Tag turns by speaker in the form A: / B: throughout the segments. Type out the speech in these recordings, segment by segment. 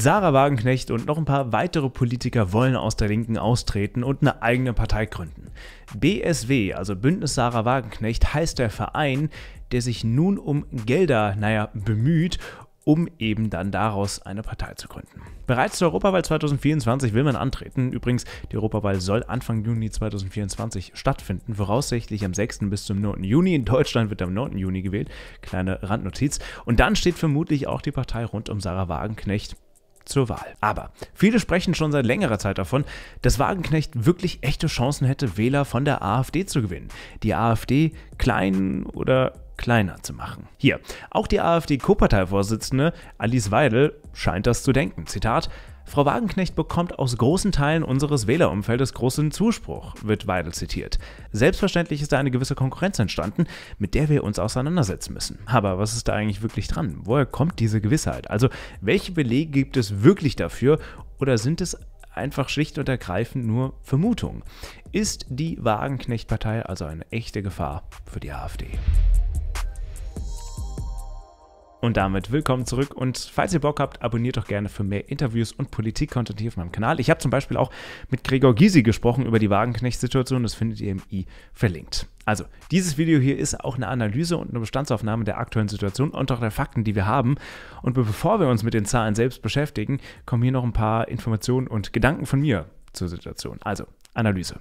A: Sarah Wagenknecht und noch ein paar weitere Politiker wollen aus der Linken austreten und eine eigene Partei gründen. BSW, also Bündnis Sarah Wagenknecht, heißt der Verein, der sich nun um Gelder, naja, bemüht, um eben dann daraus eine Partei zu gründen. Bereits zur Europawahl 2024 will man antreten. Übrigens, die Europawahl soll Anfang Juni 2024 stattfinden, voraussichtlich am 6. bis zum 9. Juni. In Deutschland wird am 9. Juni gewählt. Kleine Randnotiz. Und dann steht vermutlich auch die Partei rund um Sarah Wagenknecht zur Wahl. Aber viele sprechen schon seit längerer Zeit davon, dass Wagenknecht wirklich echte Chancen hätte, Wähler von der AfD zu gewinnen. Die AfD klein oder kleiner zu machen. Hier, auch die AfD-Co-Parteivorsitzende Alice Weidel scheint das zu denken. Zitat, Frau Wagenknecht bekommt aus großen Teilen unseres Wählerumfeldes großen Zuspruch, wird Weidel zitiert. Selbstverständlich ist da eine gewisse Konkurrenz entstanden, mit der wir uns auseinandersetzen müssen. Aber was ist da eigentlich wirklich dran? Woher kommt diese Gewissheit? Also, welche Belege gibt es wirklich dafür oder sind es einfach schlicht und ergreifend nur Vermutungen? Ist die Wagenknecht-Partei also eine echte Gefahr für die AfD? Und damit willkommen zurück und falls ihr Bock habt, abonniert doch gerne für mehr Interviews und Politik-Content hier auf meinem Kanal. Ich habe zum Beispiel auch mit Gregor Gysi gesprochen über die Wagenknecht-Situation, das findet ihr im i verlinkt. Also, dieses Video hier ist auch eine Analyse und eine Bestandsaufnahme der aktuellen Situation und auch der Fakten, die wir haben. Und bevor wir uns mit den Zahlen selbst beschäftigen, kommen hier noch ein paar Informationen und Gedanken von mir zur Situation. Also, Analyse.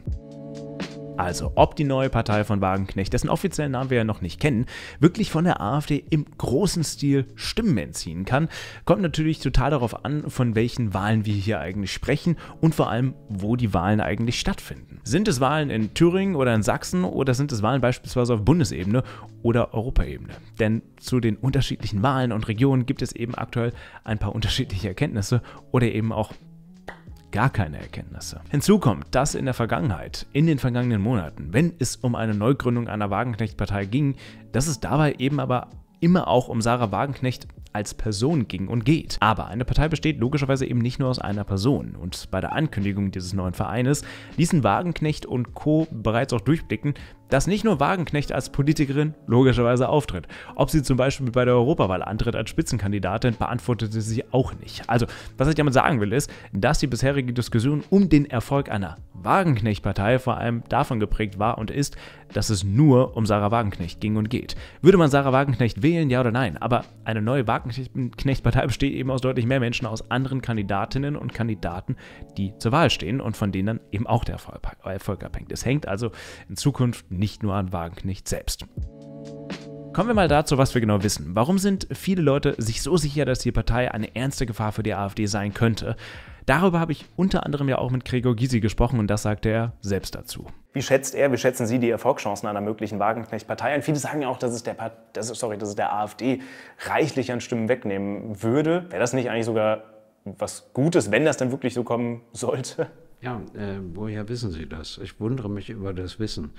A: Also, ob die neue Partei von Wagenknecht, dessen offiziellen Namen wir ja noch nicht kennen, wirklich von der AfD im großen Stil Stimmen entziehen kann, kommt natürlich total darauf an, von welchen Wahlen wir hier eigentlich sprechen und vor allem, wo die Wahlen eigentlich stattfinden. Sind es Wahlen in Thüringen oder in Sachsen oder sind es Wahlen beispielsweise auf Bundesebene oder Europaebene? Denn zu den unterschiedlichen Wahlen und Regionen gibt es eben aktuell ein paar unterschiedliche Erkenntnisse oder eben auch gar keine Erkenntnisse. Hinzu kommt, dass in der Vergangenheit, in den vergangenen Monaten, wenn es um eine Neugründung einer Wagenknecht-Partei ging, dass es dabei eben aber immer auch um Sarah Wagenknecht als Person ging und geht. Aber eine Partei besteht logischerweise eben nicht nur aus einer Person. Und bei der Ankündigung dieses neuen Vereines ließen Wagenknecht und Co. bereits auch durchblicken, dass nicht nur Wagenknecht als Politikerin logischerweise auftritt. Ob sie zum Beispiel bei der Europawahl antritt als Spitzenkandidatin, beantwortete sie auch nicht. Also, was ich damit sagen will, ist, dass die bisherige Diskussion um den Erfolg einer Wagenknecht-Partei vor allem davon geprägt war und ist, dass es nur um Sarah Wagenknecht ging und geht. Würde man Sarah Wagenknecht wählen, ja oder nein? Aber eine neue Wagenknecht-Partei besteht eben aus deutlich mehr Menschen, aus anderen Kandidatinnen und Kandidaten, die zur Wahl stehen und von denen dann eben auch der Erfolg abhängt. Es hängt also in Zukunft nicht nur an Wagenknecht selbst. Kommen wir mal dazu, was wir genau wissen. Warum sind viele Leute sich so sicher, dass die Partei eine ernste Gefahr für die AfD sein könnte? Darüber habe ich unter anderem ja auch mit Gregor Gysi gesprochen und das sagte er selbst dazu.
B: Wie schätzt er, wie schätzen Sie die Erfolgschancen einer möglichen Wagenknecht-Partei ein? Viele sagen ja auch, dass es, der, dass, sorry, dass es der AfD reichlich an Stimmen wegnehmen würde. Wäre das nicht eigentlich sogar was Gutes, wenn das dann wirklich so kommen sollte?
C: Ja, äh, woher wissen Sie das? Ich wundere mich über das Wissen.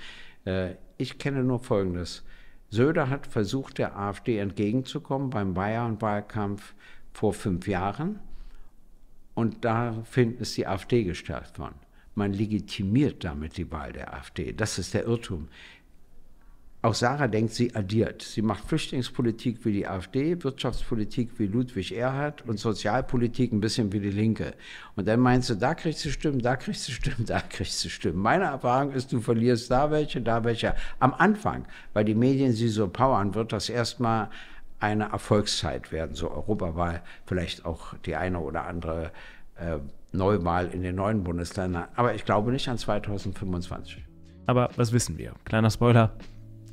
C: Äh, ich kenne nur Folgendes. Söder hat versucht, der AfD entgegenzukommen beim Bayern-Wahlkampf vor fünf Jahren. Und daraufhin ist die AfD gestärkt worden. Man legitimiert damit die Wahl der AfD. Das ist der Irrtum. Auch Sarah denkt, sie addiert. Sie macht Flüchtlingspolitik wie die AfD, Wirtschaftspolitik wie Ludwig Erhard und Sozialpolitik ein bisschen wie die Linke. Und dann meinst du, da kriegst du Stimmen, da kriegst du Stimmen, da kriegst du Stimmen. Meine Erfahrung ist, du verlierst da welche, da welche. Am Anfang, weil die Medien sie so powern, wird das erstmal eine Erfolgszeit werden, so Europawahl, vielleicht auch die eine oder andere äh, Neuwahl in den neuen Bundesländern. Aber ich glaube nicht an 2025.
A: Aber was wissen wir? Kleiner Spoiler,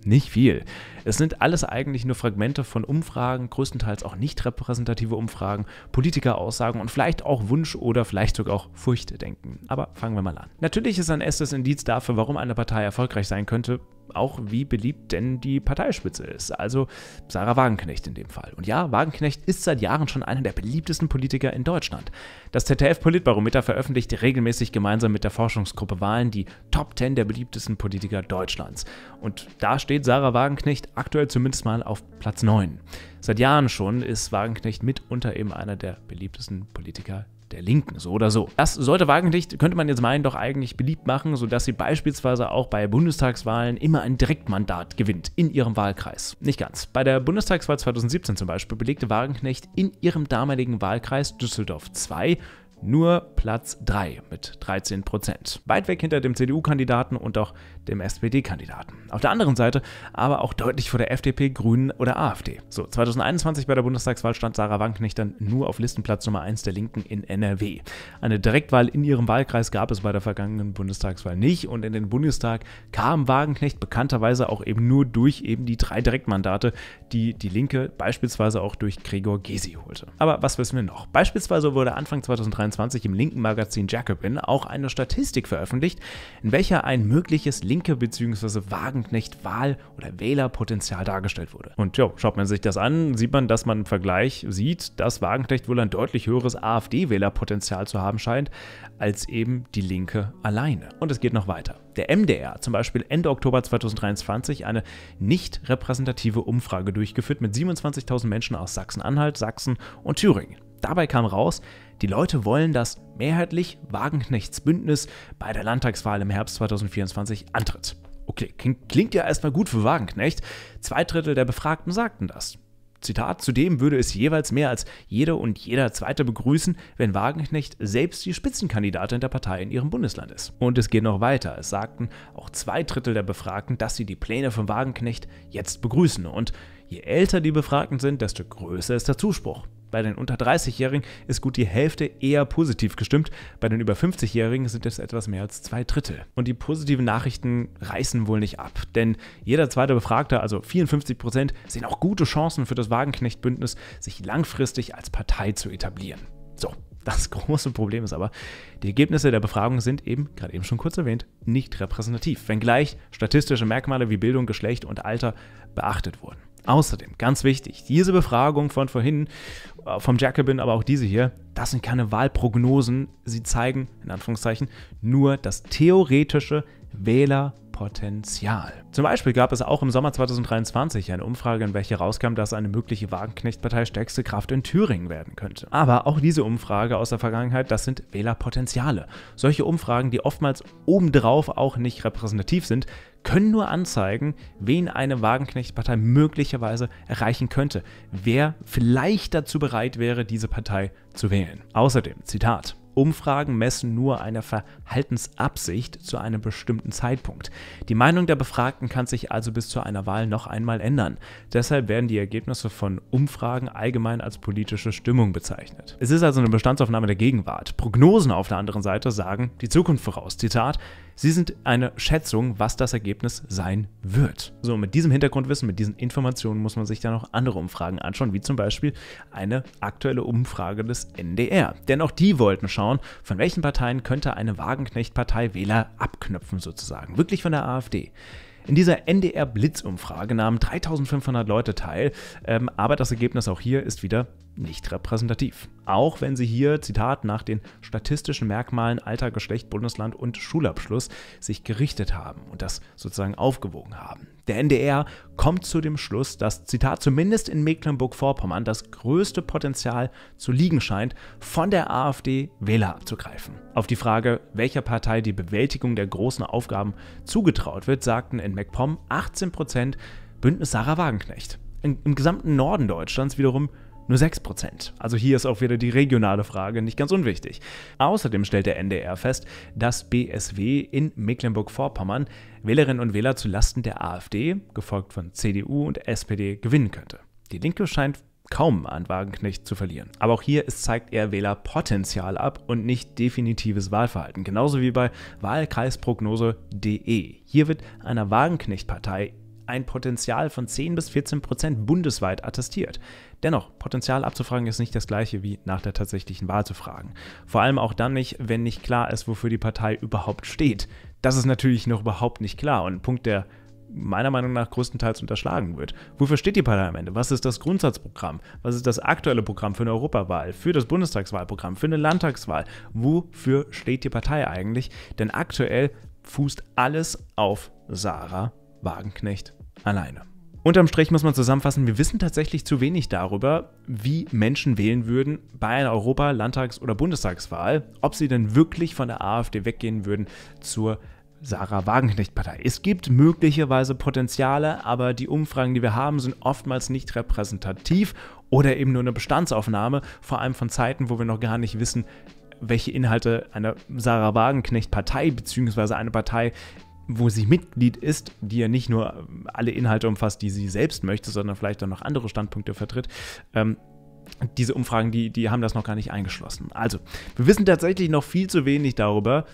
A: nicht viel. Es sind alles eigentlich nur Fragmente von Umfragen, größtenteils auch nicht repräsentative Umfragen, Politikeraussagen und vielleicht auch Wunsch oder vielleicht sogar auch Furchtdenken. Aber fangen wir mal an. Natürlich ist ein erstes Indiz dafür, warum eine Partei erfolgreich sein könnte, auch wie beliebt denn die Parteispitze ist. Also Sarah Wagenknecht in dem Fall. Und ja, Wagenknecht ist seit Jahren schon einer der beliebtesten Politiker in Deutschland. Das ZDF-Politbarometer veröffentlicht regelmäßig gemeinsam mit der Forschungsgruppe Wahlen die Top 10 der beliebtesten Politiker Deutschlands. Und da steht Sarah Wagenknecht aktuell zumindest mal auf Platz 9. Seit Jahren schon ist Wagenknecht mitunter eben einer der beliebtesten Politiker der Linken, so oder so. Das sollte Wagenknecht, könnte man jetzt meinen, doch eigentlich beliebt machen, sodass sie beispielsweise auch bei Bundestagswahlen immer ein Direktmandat gewinnt in ihrem Wahlkreis. Nicht ganz. Bei der Bundestagswahl 2017 zum Beispiel belegte Wagenknecht in ihrem damaligen Wahlkreis Düsseldorf 2 nur Platz 3 mit 13 Prozent. Weit weg hinter dem CDU-Kandidaten und auch dem SPD-Kandidaten. Auf der anderen Seite aber auch deutlich vor der FDP, Grünen oder AfD. So, 2021 bei der Bundestagswahl stand Sarah Wagenknecht dann nur auf Listenplatz Nummer 1 der Linken in NRW. Eine Direktwahl in ihrem Wahlkreis gab es bei der vergangenen Bundestagswahl nicht und in den Bundestag kam Wagenknecht bekannterweise auch eben nur durch eben die drei Direktmandate, die die Linke beispielsweise auch durch Gregor Gysi holte. Aber was wissen wir noch? Beispielsweise wurde Anfang 2023 im linken Magazin Jacobin auch eine Statistik veröffentlicht, in welcher ein mögliches linke bzw. Wagenknecht Wahl- oder Wählerpotenzial dargestellt wurde. Und ja, schaut man sich das an, sieht man, dass man im Vergleich sieht, dass Wagenknecht wohl ein deutlich höheres AfD-Wählerpotenzial zu haben scheint, als eben die Linke alleine. Und es geht noch weiter. Der MDR zum Beispiel Ende Oktober 2023 eine nicht repräsentative Umfrage durchgeführt mit 27.000 Menschen aus Sachsen-Anhalt, Sachsen und Thüringen. Dabei kam raus, die Leute wollen, dass mehrheitlich Wagenknechts Bündnis bei der Landtagswahl im Herbst 2024 antritt. Okay, klingt ja erstmal gut für Wagenknecht. Zwei Drittel der Befragten sagten das. Zitat, zudem würde es jeweils mehr als jede und jeder Zweite begrüßen, wenn Wagenknecht selbst die Spitzenkandidatin der Partei in ihrem Bundesland ist. Und es geht noch weiter. Es sagten auch zwei Drittel der Befragten, dass sie die Pläne von Wagenknecht jetzt begrüßen. Und je älter die Befragten sind, desto größer ist der Zuspruch. Bei den unter 30-Jährigen ist gut die Hälfte eher positiv gestimmt, bei den über 50-Jährigen sind es etwas mehr als zwei Drittel. Und die positiven Nachrichten reißen wohl nicht ab, denn jeder zweite Befragte, also 54 Prozent, sehen auch gute Chancen für das Wagenknecht-Bündnis, sich langfristig als Partei zu etablieren. So, das große Problem ist aber, die Ergebnisse der Befragung sind eben, gerade eben schon kurz erwähnt, nicht repräsentativ, wenngleich statistische Merkmale wie Bildung, Geschlecht und Alter beachtet wurden. Außerdem, ganz wichtig, diese Befragung von vorhin, äh, vom Jacobin, aber auch diese hier, das sind keine Wahlprognosen. Sie zeigen, in Anführungszeichen, nur das theoretische Wählerpotenzial. Zum Beispiel gab es auch im Sommer 2023 eine Umfrage, in welcher rauskam, dass eine mögliche Wagenknecht-Partei stärkste Kraft in Thüringen werden könnte. Aber auch diese Umfrage aus der Vergangenheit, das sind Wählerpotenziale. Solche Umfragen, die oftmals obendrauf auch nicht repräsentativ sind, können nur anzeigen, wen eine Wagenknecht-Partei möglicherweise erreichen könnte, wer vielleicht dazu bereit wäre, diese Partei zu wählen. Außerdem, Zitat, Umfragen messen nur eine Verhaltensabsicht zu einem bestimmten Zeitpunkt. Die Meinung der Befragten kann sich also bis zu einer Wahl noch einmal ändern. Deshalb werden die Ergebnisse von Umfragen allgemein als politische Stimmung bezeichnet. Es ist also eine Bestandsaufnahme der Gegenwart. Prognosen auf der anderen Seite sagen die Zukunft voraus. Zitat, Sie sind eine Schätzung, was das Ergebnis sein wird. So, mit diesem Hintergrundwissen, mit diesen Informationen muss man sich dann noch andere Umfragen anschauen, wie zum Beispiel eine aktuelle Umfrage des NDR. Denn auch die wollten schauen, von welchen Parteien könnte eine Wagenknecht-Partei Wähler abknöpfen sozusagen. Wirklich von der AfD. In dieser NDR-Blitzumfrage nahmen 3500 Leute teil, ähm, aber das Ergebnis auch hier ist wieder nicht repräsentativ. Auch wenn sie hier, Zitat, nach den statistischen Merkmalen Alter, Geschlecht, Bundesland und Schulabschluss sich gerichtet haben und das sozusagen aufgewogen haben. Der NDR kommt zu dem Schluss, dass, Zitat, zumindest in Mecklenburg-Vorpommern das größte Potenzial zu liegen scheint, von der AfD Wähler abzugreifen. Auf die Frage, welcher Partei die Bewältigung der großen Aufgaben zugetraut wird, sagten in MacPom 18 Prozent Bündnis Sarah Wagenknecht. Im gesamten Norden Deutschlands wiederum nur 6%. Also hier ist auch wieder die regionale Frage nicht ganz unwichtig. Außerdem stellt der NDR fest, dass BSW in Mecklenburg-Vorpommern Wählerinnen und Wähler zu Lasten der AfD, gefolgt von CDU und SPD, gewinnen könnte. Die Linke scheint kaum an Wagenknecht zu verlieren. Aber auch hier ist, zeigt er Wählerpotenzial ab und nicht definitives Wahlverhalten. Genauso wie bei Wahlkreisprognose.de. Hier wird einer Wagenknecht-Partei ein Potenzial von 10 bis 14 Prozent bundesweit attestiert. Dennoch, Potenzial abzufragen ist nicht das gleiche wie nach der tatsächlichen Wahl zu fragen. Vor allem auch dann nicht, wenn nicht klar ist, wofür die Partei überhaupt steht. Das ist natürlich noch überhaupt nicht klar und ein Punkt, der meiner Meinung nach größtenteils unterschlagen wird. Wofür steht die Partei am Ende? Was ist das Grundsatzprogramm? Was ist das aktuelle Programm für eine Europawahl, für das Bundestagswahlprogramm, für eine Landtagswahl? Wofür steht die Partei eigentlich? Denn aktuell fußt alles auf Sarah Wagenknecht alleine. Unterm Strich muss man zusammenfassen, wir wissen tatsächlich zu wenig darüber, wie Menschen wählen würden bei einer Europa-, Landtags- oder Bundestagswahl, ob sie denn wirklich von der AfD weggehen würden zur Sarah Wagenknecht-Partei. Es gibt möglicherweise Potenziale, aber die Umfragen, die wir haben, sind oftmals nicht repräsentativ oder eben nur eine Bestandsaufnahme, vor allem von Zeiten, wo wir noch gar nicht wissen, welche Inhalte eine Sarah Wagenknecht-Partei bzw. eine Partei wo sie Mitglied ist, die ja nicht nur alle Inhalte umfasst, die sie selbst möchte, sondern vielleicht auch noch andere Standpunkte vertritt. Ähm, diese Umfragen, die, die haben das noch gar nicht eingeschlossen. Also, wir wissen tatsächlich noch viel zu wenig darüber,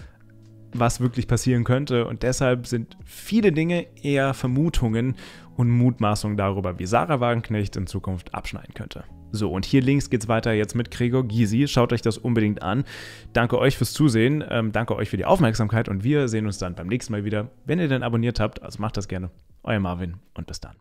A: was wirklich passieren könnte. Und deshalb sind viele Dinge eher Vermutungen und Mutmaßungen darüber, wie Sarah Wagenknecht in Zukunft abschneiden könnte. So, und hier links geht es weiter jetzt mit Gregor Gysi. Schaut euch das unbedingt an. Danke euch fürs Zusehen. Ähm, danke euch für die Aufmerksamkeit und wir sehen uns dann beim nächsten Mal wieder. Wenn ihr denn abonniert habt, also macht das gerne. Euer Marvin und bis dann.